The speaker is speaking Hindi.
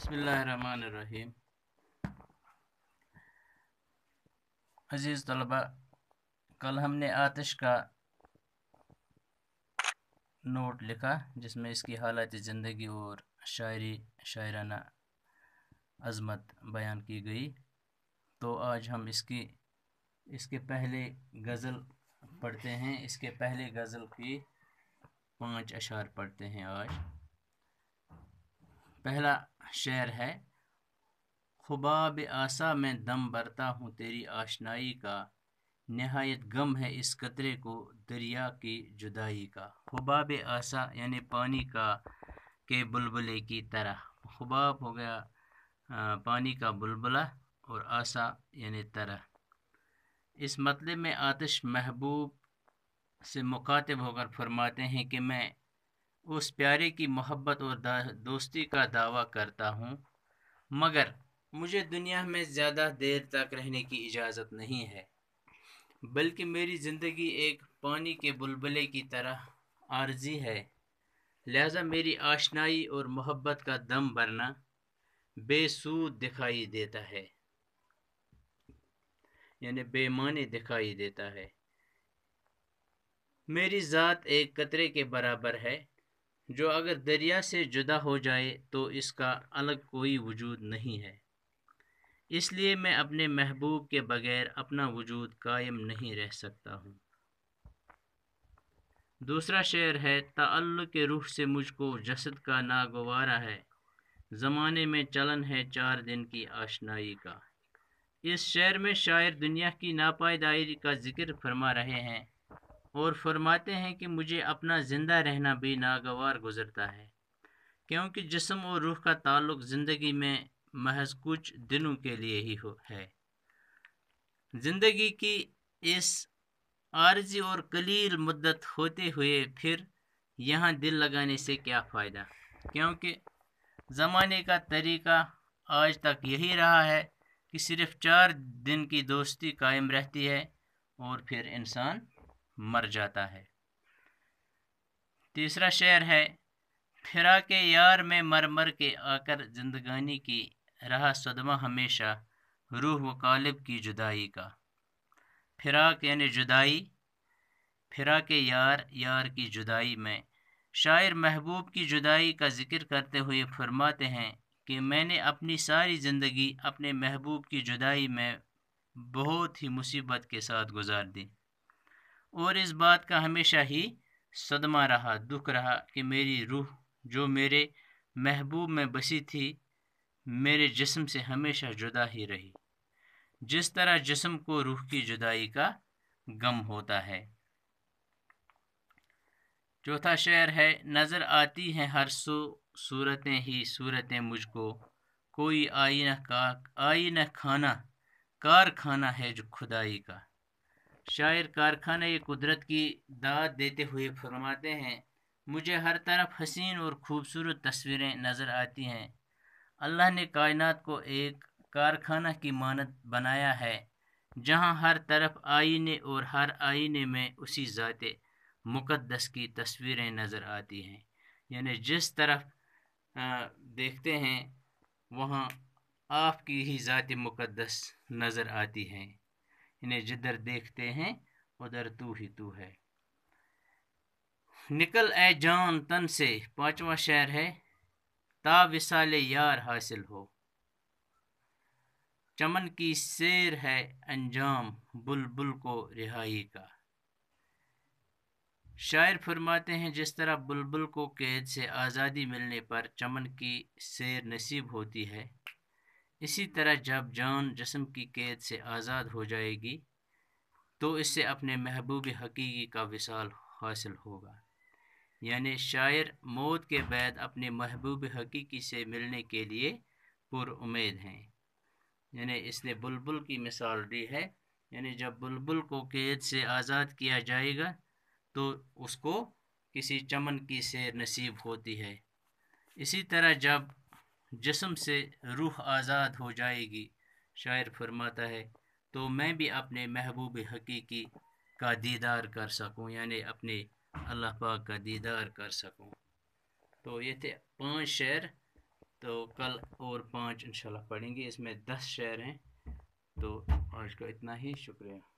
बसमीम अज़ीज़ तलबा, कल हमने आतिश का नोट लिखा, जिसमें इसकी हालत, ज़िंदगी और शायरी, शायराना अज़मत बयान की गई। तो आज हम इसकी, इसके पहले गज़ल पढ़ते हैं। इसके पहले गज़ल की पाँच अशार पढ़ते हैं आज। पहला शेर है। खुबाब आसा में दम भरता हूँ तेरी आशनाई का। नहायत गम है इस कतरे को दरिया की जुदाई का। खुबाब आसा यानि पानी का के बुलबुले की तरह। खुबाब हो गया आ, पानी का बुलबुला और आसा यानि तरह। इस मतलब में आतिश महबूब से मुखातिब होकर फरमाते हैं कि मैं उस प्यारे की मोहब्बत और दोस्ती का दावा करता हूँ, मगर मुझे दुनिया में ज़्यादा देर तक रहने की इजाज़त नहीं है, बल्कि मेरी ज़िंदगी एक पानी के बुलबुले की तरह आर्जी है। लिहाजा मेरी आशनाई और मोहब्बत का दम भरना बेसूद दिखाई देता है, यानी बेमानी दिखाई देता है। मेरी ज़ात एक कतरे के बराबर है जो अगर दरिया से जुदा हो जाए तो इसका अलग कोई वजूद नहीं है। इसलिए मैं अपने महबूब के बगैर अपना वजूद कायम नहीं रह सकता हूँ। दूसरा शेर है तल्ल के रूह से मुझको जसद का नागवारा है। ज़माने में चलन है चार दिन की आशनाई का। इस शेर में शायर दुनिया की नापायदारी का ज़िक्र फरमा रहे हैं। और फरमाते हैं कि मुझे अपना ज़िंदा रहना भी नागवार गुज़रता है, क्योंकि जिसम और रूह का ताल्लुक ज़िंदगी में महज कुछ दिनों के लिए ही हो, है। ज़िंदगी की इस आर्जी और कलील मुद्दत होते हुए फिर यहाँ दिल लगाने से क्या फ़ायदा? क्योंकि ज़माने का तरीका आज तक यही रहा है कि सिर्फ़ चार दिन की दोस्ती कायम रहती है और फिर इंसान मर जाता है। तीसरा शेर है, फिरा के यार में मर मर के आकर जिंदगानी की रहा सदमा हमेशा, रूह व कालिब की जुदाई का। फिराक यानी जुदाई, फिरा के यार यार की जुदाई में। शायर महबूब की जुदाई का ज़िक्र करते हुए फरमाते हैं कि मैंने अपनी सारी ज़िंदगी अपने महबूब की जुदाई में बहुत ही मुसीबत के साथ गुजार दी। और इस बात का हमेशा ही सदमा रहा, दुख रहा कि मेरी रूह, जो मेरे महबूब में बसी थी, मेरे जिस्म से हमेशा जुदा ही रही। जिस तरह जिस्म को रूह की जुदाई का गम होता है। चौथा शेर है, नज़र आती हैं हर सो, सूरतें ही सूरतें मुझको। कोई आई न का आई न खाना, कारखाना है जो खुदाई का। शायर कारखाना कुदरत की दाद देते हुए फरमाते हैं, मुझे हर तरफ़ हसीन और ख़ूबसूरत तस्वीरें नज़र आती हैं। अल्लाह ने कायनात को एक कारखाना की मानत बनाया है, जहाँ हर तरफ़ आईने और हर आईने में उसी ज़ात मुक़दस की तस्वीरें नज़र आती हैं। यानी जिस तरफ़ देखते हैं, वहाँ आपकी ही ज़ात मुक़दस नज़र आती हैं। इन्हें जिधर देखते हैं, उधर तू ही तू है। निकल ए जान तन से, पांचवा शहर है, ता विसाल यार हासिल हो। चमन की शेर है अंजाम, बुलबुल को रिहाई का। शायर फरमाते हैं, जिस तरह बुलबुल को कैद से आज़ादी मिलने पर चमन की शेर नसीब होती है इसी तरह जब जान जिसम की कैद से आज़ाद हो जाएगी तो इससे अपने महबूब हकीकी का विसाल हासिल होगा। यानी शायर मौत के बाद अपने महबूब हकीकी से मिलने के लिए पुरुद हैं। यानी इसने बुलबुल की मिसाल दी है। यानी जब बुलबुल को कैद से आज़ाद किया जाएगा तो उसको किसी चमन की से नसीब होती है। इसी तरह जब जिसम से रूह आज़ाद हो जाएगी, शायर फरमाता है। तो मैं भी अपने महबूब हकीकी का दीदार कर सकूँ, यानी अपने अल्लाह पाक का दीदार कर सकूँ। तो ये थे पाँच शेर। तो कल और पाँच इंशाल्लाह पढ़ेंगे, इसमें दस शेर हैं। तो आज का इतना ही, शुक्रिया।